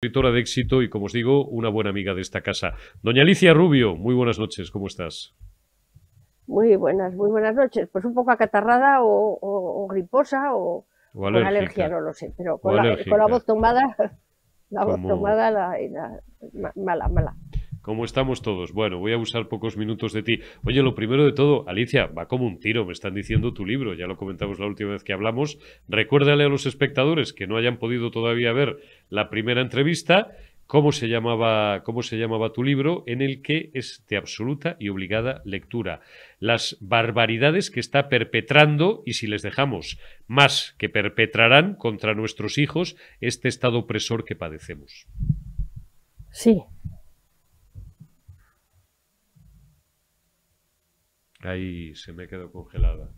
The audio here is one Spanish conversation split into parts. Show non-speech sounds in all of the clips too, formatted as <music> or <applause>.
escritora de éxito y, como os digo, una buena amiga de esta casa. Doña Alicia Rubio, muy buenas noches, ¿cómo estás? Muy buenas, muy buenas noches. Pues un poco acatarrada o, griposa o, con alergia, no lo sé, pero con, la, voz tomada, <laughs> la voz tomada, la, mala, mala. ¿Cómo estamos todos? Bueno, voy a usar pocos minutos de ti. Oye, lo primero de todo, Alicia, va como un tiro, me están diciendo tu libro, ya lo comentamos la última vez que hablamos. Recuérdale a los espectadores que no hayan podido todavía ver la primera entrevista cómo se llamaba, cómo se llamaba tu libro, en el que es de absoluta y obligada lectura. Las barbaridades que está perpetrando, y si les dejamos más que perpetrarán contra nuestros hijos, este estado opresor que padecemos. Sí, Ahí se me quedó congelada.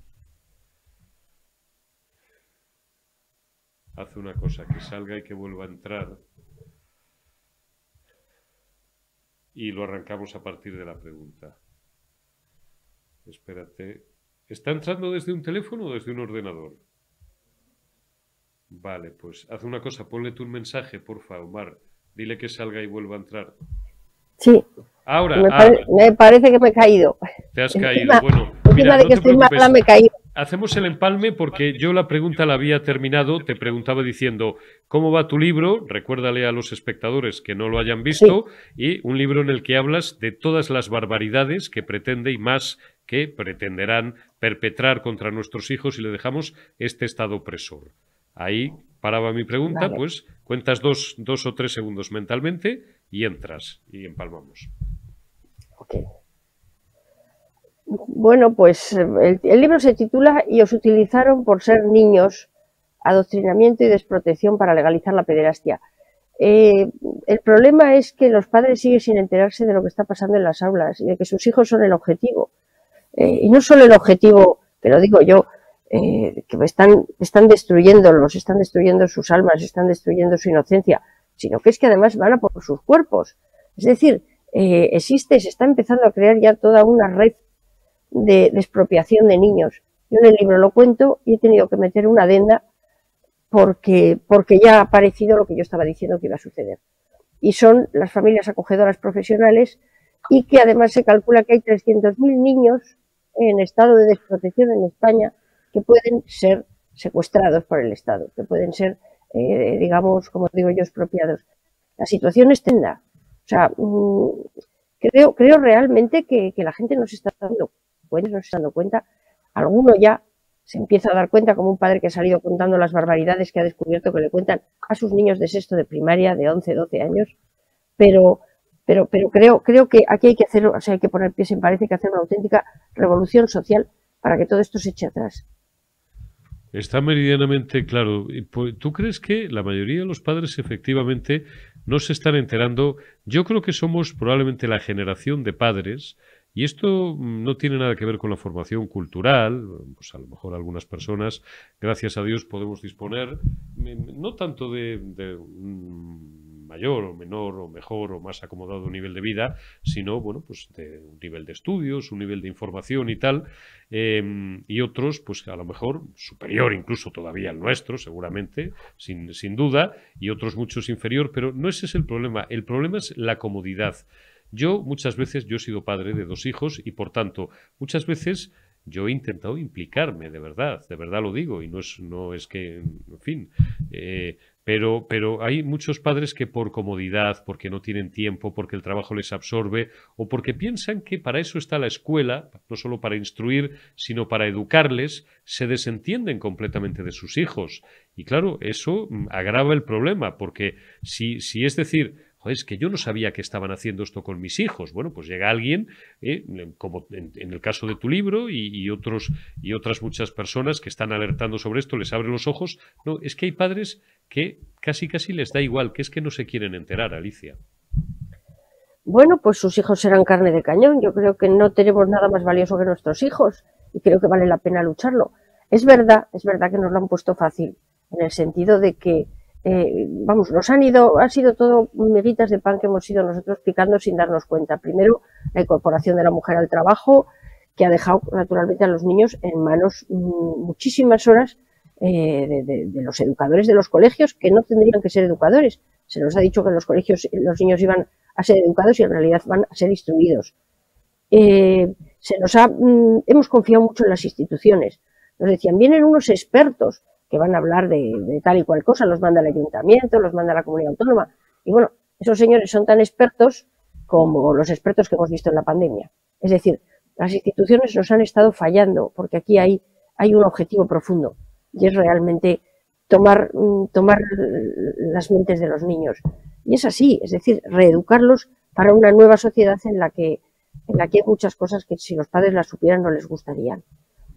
Hace una cosa, que salga y que vuelva a entrar. Y lo arrancamos a partir de la pregunta. Espérate. ¿Está entrando desde un teléfono o desde un ordenador? Vale, pues haz una cosa, ponle tu mensaje, porfa, Omar. Dile que salga y vuelva a entrar. Sí. Ahora, ah, me, parece que me he caído. Te has caído. bueno, mira, de que estoy mala, me he caído. Hacemos el empalme porque yo la pregunta la había terminado. Te preguntaba diciendo, ¿cómo va tu libro? Recuérdale a los espectadores que no lo hayan visto. Y un libro en el que hablas de todas las barbaridades que pretende y más que pretenderán perpetrar contra nuestros hijos y le dejamos este estado opresor. Ahí paraba mi pregunta, pues cuentas dos, dos o tres segundos mentalmente y entras y empalmamos. Bueno, pues el, libro se titula Y os utilizaron por ser niños, adoctrinamiento y desprotección para legalizar la pederastia. Eh, el problema es que los padres siguen sin enterarse de lo que está pasando en las aulas y de que sus hijos son el objetivo. Eh, y no solo el objetivo, que lo digo yo, eh, que están, están destruyéndolos, están destruyendo sus almas, están destruyendo su inocencia, sino que es que además van a por sus cuerpos. Es decir, eh, existe, se está empezando a crear ya toda una red de, expropiación de niños. Yo en el libro lo cuento y he tenido que meter una adenda porque, porque ya ha aparecido lo que yo estaba diciendo que iba a suceder. Y son las familias acogedoras profesionales y que además se calcula que hay 300.000 niños en estado de desprotección en España que pueden ser secuestrados por el Estado, que pueden ser, eh, digamos, como digo yo, expropiados. La situación es tenda. Sea, mm, creo, creo realmente que, la gente no se está dando cuenta, no se está dando cuenta. Alguno ya se empieza a dar cuenta, como un padre que ha salido contando las barbaridades que ha descubierto que le cuentan a sus niños de sexto de primaria, de 11, 12 años, pero, pero, pero creo, creo que aquí hay que hacer, o sea, hay que poner pies en pared, hay que hacer una auténtica revolución social para que todo esto se eche atrás. Está meridianamente claro. Pues, ¿Tú crees que la mayoría de los padres efectivamente no se están enterando? Yo creo que somos probablemente la generación de padres y esto mm, no tiene nada que ver con la formación cultural, pues a lo mejor algunas personas, gracias a Dios, podemos disponer mm, no tanto de, de mayor o menor o mejor o más acomodado nivel de vida, sino bueno, pues de un nivel de estudios, un nivel de información y tal, em, y otros, pues a lo mejor superior incluso todavía al nuestro, seguramente, sin, sin duda, y otros muchos inferior, pero no ese es el problema. El problema es la comodidad. Yo muchas veces, yo he sido padre de dos hijos y por tanto, muchas veces yo he intentado implicarme, de verdad, de verdad lo digo, y no es, no es que, en fin, eh, pero, pero hay muchos padres que por comodidad, porque no tienen tiempo, porque el trabajo les absorbe, o porque piensan que para eso está la escuela, no solo para instruir, sino para educarles, se desentienden completamente de sus hijos. Y claro, eso mm, agrava el problema, porque si, si es decir, es que yo no sabía que estaban haciendo esto con mis hijos. Bueno, pues llega alguien, eh, como en, el caso de tu libro y, otros, y otras muchas personas que están alertando sobre esto, les abre los ojos. No, es que hay padres que casi casi les da igual, que es que no se quieren enterar, Alicia. Bueno, pues sus hijos serán carne de cañón. Yo creo que no tenemos nada más valioso que nuestros hijos y creo que vale la pena lucharlo. Es verdad, es verdad que nos lo han puesto fácil, en el sentido de que eh, vamos, nos han ido, ha sido todo miguitas de pan que hemos ido nosotros picando sin darnos cuenta. Primero, la incorporación de la mujer al trabajo, que ha dejado naturalmente a los niños en manos mm, muchísimas horas eh, de, los educadores de los colegios, que no tendrían que ser educadores, Se nos ha dicho que en los colegios los niños iban a ser educados y en realidad van a ser instruidos. Eh, se nos ha, mm, hemos confiado mucho en las instituciones. Nos decían, vienen unos expertos que van a hablar de, tal y cual cosa, los manda el ayuntamiento, los manda la comunidad autónoma. Y bueno, esos señores son tan expertos como los expertos que hemos visto en la pandemia. Es decir, las instituciones nos han estado fallando porque aquí hay, hay un objetivo profundo y es realmente tomar, mm, tomar las mentes de los niños. Y es así, es decir, reeducarlos para una nueva sociedad en la que, en la que hay muchas cosas que si los padres las supieran no les gustarían.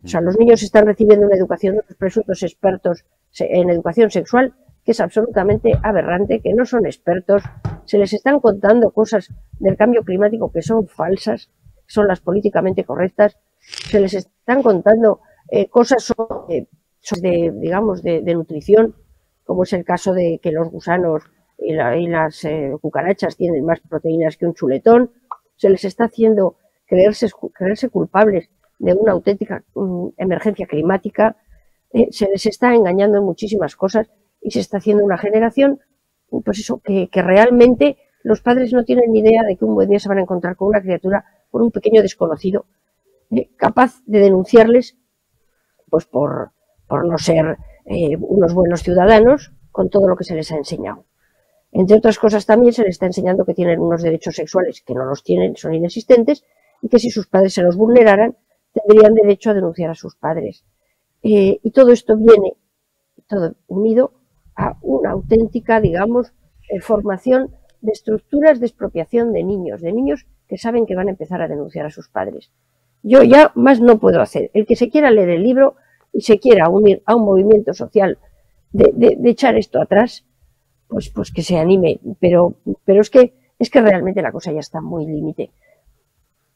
O sea, los niños están recibiendo una educación de los presuntos expertos en educación sexual que es absolutamente aberrante, que no son expertos, se les están contando cosas del cambio climático que son falsas, son las políticamente correctas, se les están contando eh, cosas de, digamos, de, nutrición, como es el caso de que los gusanos y, las eh, cucarachas tienen más proteínas que un chuletón, se les está haciendo creerse, creerse culpables de una auténtica mm, emergencia climática, eh, se les está engañando en muchísimas cosas y se está haciendo una generación, pues eso, que, realmente los padres no tienen ni idea de que un buen día se van a encontrar con una criatura, con un pequeño desconocido, eh, capaz de denunciarles, pues por, por no ser eh, unos buenos ciudadanos, con todo lo que se les ha enseñado. Entre otras cosas también se les está enseñando que tienen unos derechos sexuales que no los tienen, son inexistentes, y que si sus padres se los vulneraran, tendrían derecho a denunciar a sus padres. Eh, y todo esto viene, todo unido a una auténtica, digamos, eh, formación de estructuras de expropiación de niños, de niños que saben que van a empezar a denunciar a sus padres. Yo ya más no puedo hacer. El que se quiera leer el libro y se quiera unir a un movimiento social de, echar esto atrás, pues, pues que se anime. Pero, pero es que es que realmente la cosa ya está muy límite.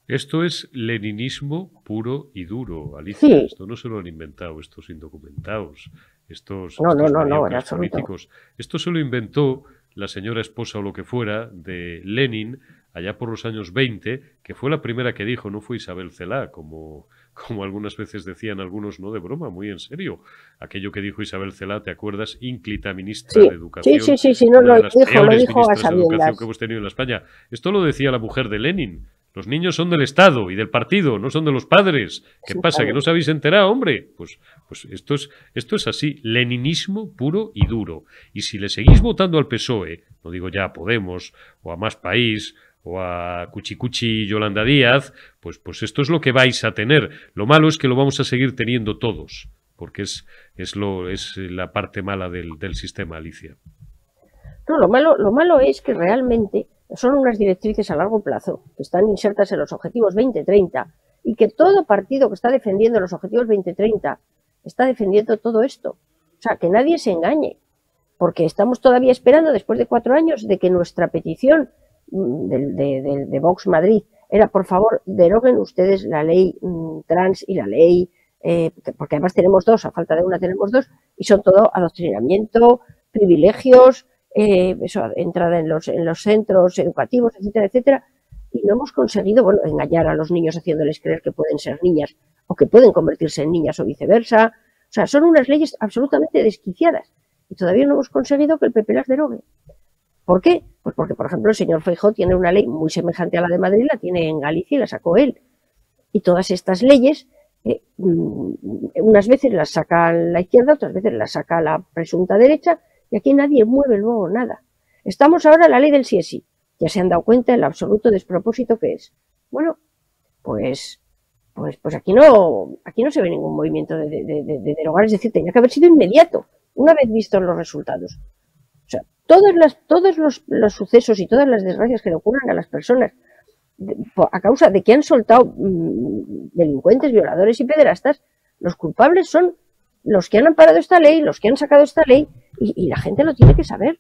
Esto es leninismo puro y duro, Alicia. Esto no se lo han inventado estos indocumentados, estos, no, no, no, políticos. Esto se lo inventó la señora esposa o lo que fuera de Lenin allá por los años 20, que fue la primera que dijo, no fue Isabel Celá, como, como algunas veces decían algunos, no de broma, muy en serio. Aquello que dijo Isabel Celá, ¿te acuerdas? Ínclita ministra de Educación. Sí, sí, sí, no lo dijo, lo dijo a Educación que hemos tenido en España. Esto lo decía la mujer de Lenin. Los niños son del Estado y del partido, no son de los padres. ¿Qué pasa? ¿Que no os habéis enterado, hombre? Pues, pues esto, es, esto es así, leninismo puro y duro. Y si le seguís votando al PSOE, no digo ya a Podemos o a Más País o a Cuchicuchi Yolanda Díaz, pues, pues esto es lo que vais a tener. Lo malo es que lo vamos a seguir teniendo todos, porque es, es, lo, es la parte mala del, del sistema, Alicia. No, lo malo, lo malo es que realmente son unas directrices a largo plazo que están insertas en los objetivos 2030 y que todo partido que está defendiendo los objetivos 2030 está defendiendo todo esto. O sea, que nadie se engañe, porque estamos todavía esperando, después de cuatro años, de que nuestra petición mm, de, Vox Madrid era, por favor, deroguen ustedes la ley mm, trans y la ley, eh, porque además tenemos dos, a falta de una tenemos dos, y son todo adoctrinamiento, privilegios, eh, eso, entrada en los, en los centros educativos, etcétera, etcétera, y no hemos conseguido, bueno, engañar a los niños haciéndoles creer que pueden ser niñas o que pueden convertirse en niñas o viceversa. O sea, son unas leyes absolutamente desquiciadas y todavía no hemos conseguido que el PP las derogue. ¿Por qué? Pues porque, por ejemplo, el señor Feijóo tiene una ley muy semejante a la de Madrid, la tiene en Galicia y la sacó él. Y todas estas leyes, eh, mm, unas veces las saca la izquierda, otras veces las saca la presunta derecha, y aquí nadie mueve luego nada. Estamos ahora en la ley del sí sí. Ya se han dado cuenta del absoluto despropósito que es. Bueno, pues, pues, pues aquí no, aquí no se ve ningún movimiento de, de, derogar, es decir, tenía que haber sido inmediato, una vez vistos los resultados. O sea, todos, las, todos los, los sucesos y todas las desgracias que le ocurren a las personas a causa de que han soltado mm, delincuentes, violadores y pederastas, los culpables son los que han amparado esta ley, los que han sacado esta ley, y, la gente lo tiene que saber.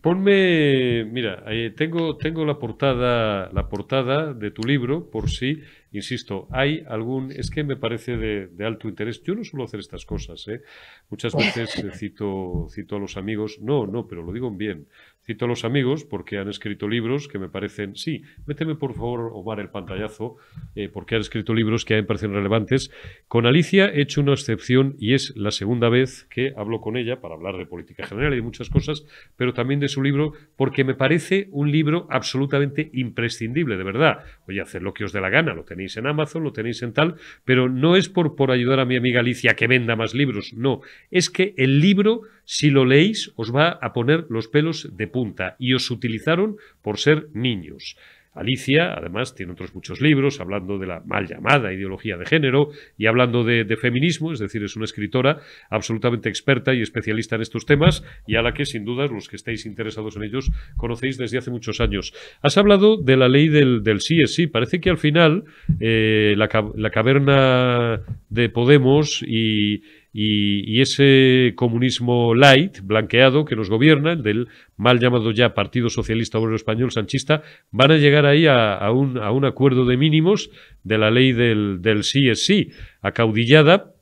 ponme, mira, tengo, tengo la portada, la portada de tu libro, por si insisto, hay algún, es que me parece de, alto interés. Yo no suelo hacer estas cosas, ¿eh? Muchas <laughs> veces cito, cito a los amigos, no, no, pero lo digo bien. Cito a los amigos porque han escrito libros que me parecen, sí, méteme por favor, Omar, el pantallazo, eh, porque han escrito libros que a mí me parecen relevantes. Con Alicia he hecho una excepción y es la segunda vez que hablo con ella para hablar de política general y de muchas cosas, pero también de su libro, porque me parece un libro absolutamente imprescindible, de verdad. Oye, haced lo que os dé la gana, lo tenéis en Amazon, lo tenéis en tal, pero no es por, por ayudar a mi amiga Alicia que venda más libros, no, es que el libro si lo leéis, os va a poner los pelos de punta y os utilizaron por ser niños. Alicia, además, tiene otros muchos libros hablando de la mal llamada ideología de género y hablando de, feminismo, es decir, es una escritora absolutamente experta y especialista en estos temas y a la que, sin duda, los que estéis interesados en ellos, conocéis desde hace muchos años. Has hablado de la ley del, sí es sí. Parece que al final eh, la, la caverna de Podemos y y, ese comunismo light, blanqueado, que nos gobierna, el del mal llamado ya Partido Socialista Obrero Español Sanchista, van a llegar ahí a, un, acuerdo de mínimos de la ley del, del sí es sí, acaudillada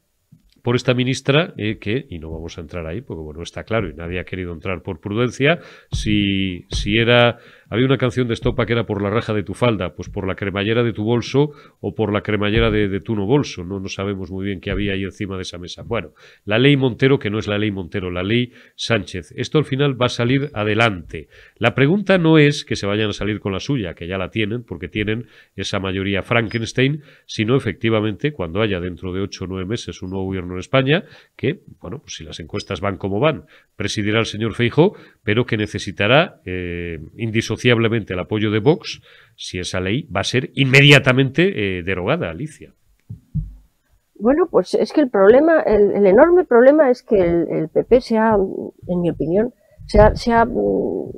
por esta ministra eh, que, y no vamos a entrar ahí porque bueno, está claro y nadie ha querido entrar por prudencia, si, si era había una canción de Estopa que era por la raja de tu falda, pues por la cremallera de tu bolso o por la cremallera de, tu no bolso. No, no sabemos muy bien qué había ahí encima de esa mesa. Bueno, la ley Montero, que no es la ley Montero, la ley Sánchez. Esto al final va a salir adelante. La pregunta no es que se vayan a salir con la suya, que ya la tienen, porque tienen esa mayoría Frankenstein, sino efectivamente cuando haya dentro de ocho o nueve meses un nuevo gobierno en España, que, bueno, pues si las encuestas van como van, presidirá el señor Feijo, pero que necesitará eh, indisociablemente el apoyo de Vox si esa ley va a ser inmediatamente eh, derogada, Alicia. Bueno, pues es que el problema, el, enorme problema es que el, PP se ha, en mi opinión, se ha, se ha, mm,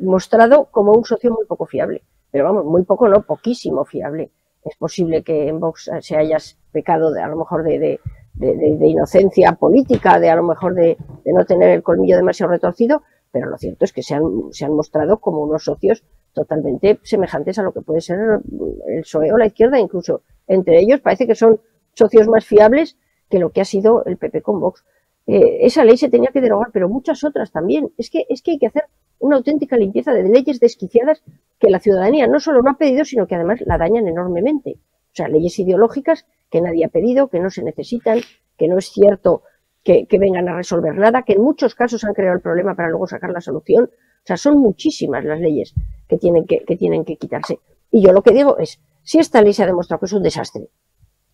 mostrado como un socio muy poco fiable. Pero vamos, muy poco, no, poquísimo fiable. Es posible que en Vox se hayas pecado de, a lo mejor de, de, inocencia política, de a lo mejor de, no tener el colmillo demasiado retorcido, pero lo cierto es que se han, mostrado como unos socios totalmente semejantes a lo que puede ser el PSOE o la izquierda, incluso entre ellos parece que son socios más fiables que lo que ha sido el PP con Vox. Eh, esa ley se tenía que derogar, pero muchas otras también. Es que, es que hay que hacer una auténtica limpieza de leyes desquiciadas que la ciudadanía no solo no ha pedido, sino que además la dañan enormemente. O sea, leyes ideológicas que nadie ha pedido, que no se necesitan, que no es cierto que, vengan a resolver nada, que en muchos casos han creado el problema para luego sacar la solución. O sea, son muchísimas las leyes que tienen que, que tienen que quitarse. Y yo lo que digo es, si esta ley se ha demostrado que es un desastre,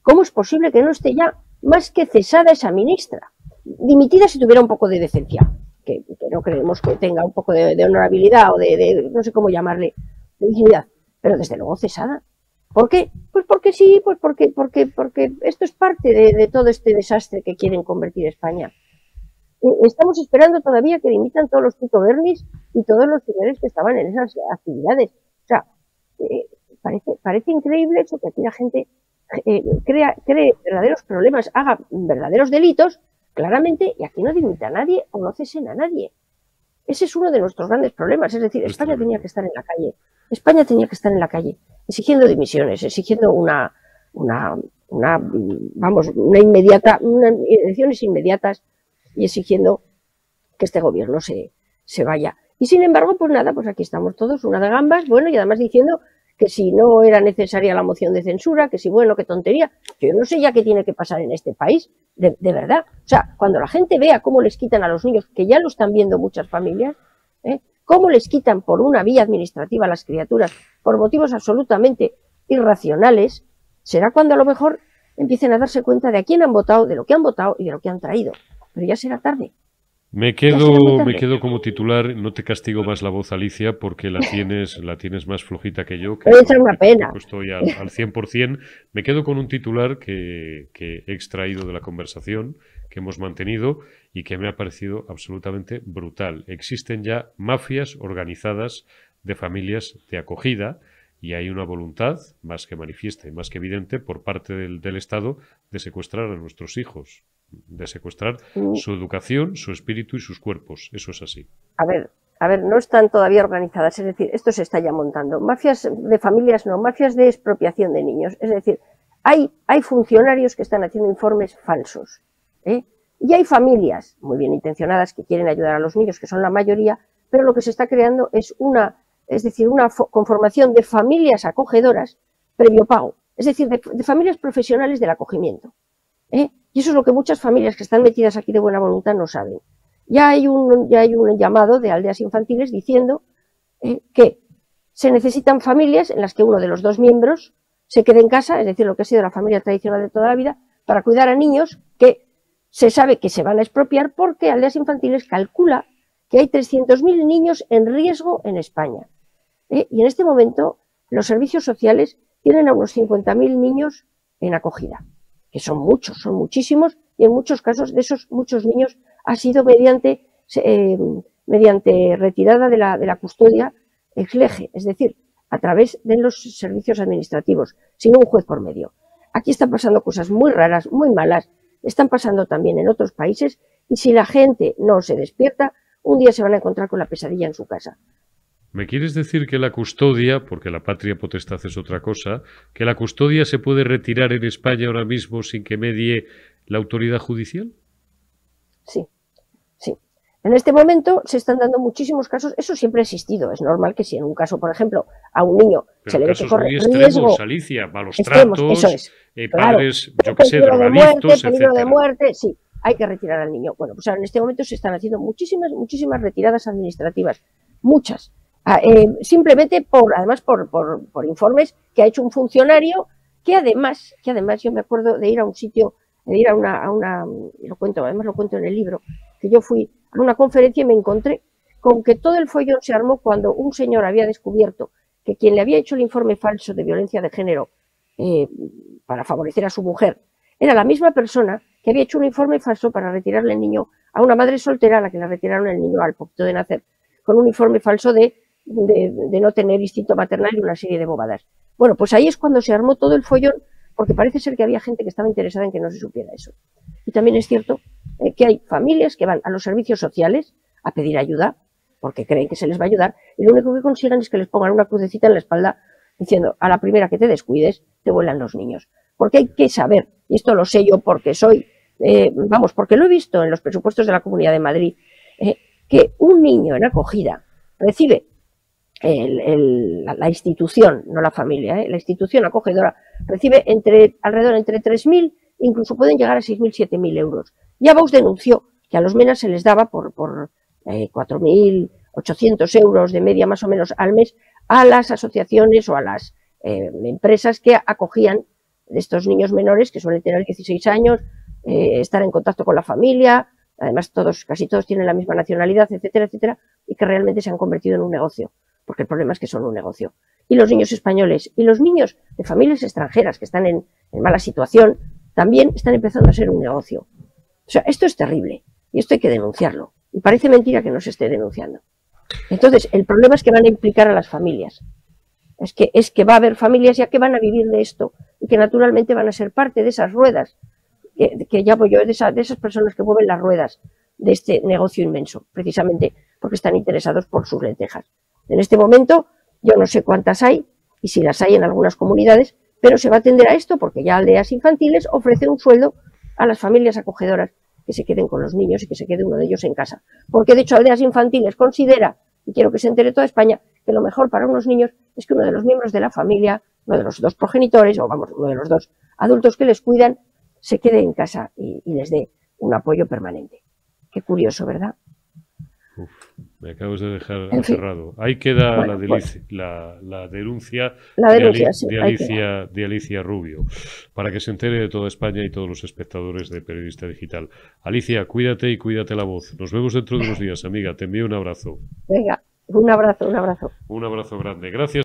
¿cómo es posible que no esté ya más que cesada esa ministra? Dimitida si tuviera un poco de decencia, que, no creemos que tenga un poco de, honorabilidad o de, de, no sé cómo llamarle, de dignidad, pero desde luego cesada. ¿Por qué? Pues porque sí, pues porque, porque, porque esto es parte de, todo este desastre que quieren convertir España. Eh, estamos esperando todavía que dimitan todos los Tito Bernis y todos los señores que estaban en esas actividades. O sea, eh, parece, parece increíble eso que aquí la gente eh, crea, cree verdaderos problemas, haga verdaderos delitos, claramente, y aquí no dimita a nadie o no cesen a nadie. Ese es uno de nuestros grandes problemas. Es decir, España tenía que estar en la calle. España tenía que estar en la calle, exigiendo dimisiones, exigiendo una, una, una vamos, una inmediata, unas elecciones inmediatas y exigiendo que este gobierno se, se vaya. Y sin embargo, pues nada, pues aquí estamos todos, una de gambas, bueno, y además diciendo que si no era necesaria la moción de censura, que si bueno, qué tontería. Yo no sé ya qué tiene que pasar en este país, de, verdad. O sea, cuando la gente vea cómo les quitan a los niños, que ya lo están viendo muchas familias, ¿eh? cómo les quitan por una vía administrativa a las criaturas, por motivos absolutamente irracionales, será cuando a lo mejor empiecen a darse cuenta de a quién han votado, de lo que han votado y de lo que han traído. Pero ya será tarde. Me quedo, me quedo como titular, no te castigo más la voz, Alicia, porque la <laughs> tienes, la tienes más flojita que yo. Que es una pena. Estoy al, al 100%. Me quedo con un titular que, que he extraído de la conversación que hemos mantenido y que me ha parecido absolutamente brutal. Existen ya mafias organizadas de familias de acogida y hay una voluntad más que manifiesta y más que evidente por parte del, del Estado de secuestrar a nuestros hijos de secuestrar su educación, su espíritu y sus cuerpos. Eso es así. A ver, a ver, no están todavía organizadas, es decir, esto se está ya montando. Mafias de familias no, mafias de expropiación de niños. Es decir, hay, hay funcionarios que están haciendo informes falsos. ¿eh? Y hay familias muy bien intencionadas que quieren ayudar a los niños, que son la mayoría, pero lo que se está creando es una, es decir, una conformación de familias acogedoras previo pago, es decir, de, familias profesionales del acogimiento. ¿eh? Y eso es lo que muchas familias que están metidas aquí de buena voluntad no saben. Ya hay un, ya hay un llamado de aldeas infantiles diciendo ¿eh? que se necesitan familias en las que uno de los dos miembros se quede en casa, es decir, lo que ha sido la familia tradicional de toda la vida, para cuidar a niños que se sabe que se van a expropiar porque Aldeas Infantiles calcula que hay 300.000 niños en riesgo en España. ¿eh? Y en este momento los servicios sociales tienen a unos 50.000 niños en acogida, que son muchos, son muchísimos, y en muchos casos de esos muchos niños ha sido mediante, eh, mediante retirada de la, de la custodia ex lege, es decir, a través de los servicios administrativos, sin un juez por medio. Aquí están pasando cosas muy raras, muy malas, están pasando también en otros países y si la gente no se despierta, un día se van a encontrar con la pesadilla en su casa. ¿Me quieres decir que la custodia, porque la patria potestad es otra cosa, que la custodia se puede retirar en España ahora mismo sin que medie la autoridad judicial? Sí, sí. En este momento se están dando muchísimos casos, eso siempre ha existido, es normal que si en un caso, por ejemplo, a un niño se le ve que corre riesgo... Alicia, malos tratos, eh, padres, yo qué sé, drogadictos, de muerte, de muerte, sí, hay que retirar al niño. Bueno, pues en este momento se están haciendo muchísimas, muchísimas retiradas administrativas, muchas, eh, simplemente por, además por, por, por informes que ha hecho un funcionario que además, que además yo me acuerdo de ir a un sitio, de ir a una, a una, lo cuento, además lo cuento en el libro, que yo fui a una conferencia y me encontré con que todo el follón se armó cuando un señor había descubierto que quien le había hecho el informe falso de violencia de género eh, para favorecer a su mujer era la misma persona que había hecho un informe falso para retirarle el niño a una madre soltera a la que le retiraron el niño al poquito de nacer, con un informe falso de, de no tener instinto maternal y una serie de bobadas. Bueno, pues ahí es cuando se armó todo el follón, porque parece ser que había gente que estaba interesada en que no se supiera eso. Y también es cierto eh, que hay familias que van a los servicios sociales a pedir ayuda porque creen que se les va a ayudar y lo único que consigan es que les pongan una crucecita en la espalda diciendo a la primera que te descuides te vuelan los niños. Porque hay que saber, y esto lo sé yo porque soy, eh, vamos, porque lo he visto en los presupuestos de la Comunidad de Madrid, eh, que un niño en acogida recibe la, institución, no la familia, la institución acogedora, recibe entre alrededor entre 3.000 incluso pueden llegar a 6.000, 7.000 euros. Ya Vox denunció que a los menas se les daba por, por eh, 4.800 euros de media más o menos al mes a las asociaciones o a las eh, empresas que acogían de estos niños menores que suelen tener 16 años, eh, estar en contacto con la familia, además todos, casi todos tienen la misma nacionalidad, etcétera, etcétera, y que realmente se han convertido en un negocio, porque el problema es que son un negocio. Y los niños españoles y los niños de familias extranjeras que están en mala situación, también están empezando a ser un negocio. O sea, esto es terrible y esto hay que denunciarlo. Y parece mentira que no se esté denunciando. Entonces, el problema es que van a implicar a las familias. Es que, es que va a haber familias ya que van a vivir de esto y que naturalmente van a ser parte de esas ruedas, que, que voy yo, de, de esas personas que mueven las ruedas de este negocio inmenso, precisamente porque están interesados por sus lentejas. En este momento, yo no sé cuántas hay, y si las hay en algunas comunidades, pero se va a atender a esto porque ya Aldeas Infantiles ofrece un sueldo a las familias acogedoras que se queden con los niños y que se quede uno de ellos en casa. Porque de hecho Aldeas Infantiles considera, y quiero que se entere toda España, que lo mejor para unos niños es que uno de los miembros de la familia, uno de los dos progenitores, o vamos, uno de los dos adultos que les cuidan, se quede en casa y, les dé un apoyo permanente. Qué curioso, ¿verdad? Me acabas de dejar encerrado. Ahí queda la, la, denuncia, de, Alicia, Rubio, para que se entere de toda España y todos los espectadores de Periodista Digital. Alicia, cuídate y cuídate la voz. Nos vemos dentro de unos <laughs> días, amiga. Te envío un abrazo. Venga, un abrazo, un abrazo. Un abrazo grande. Gracias.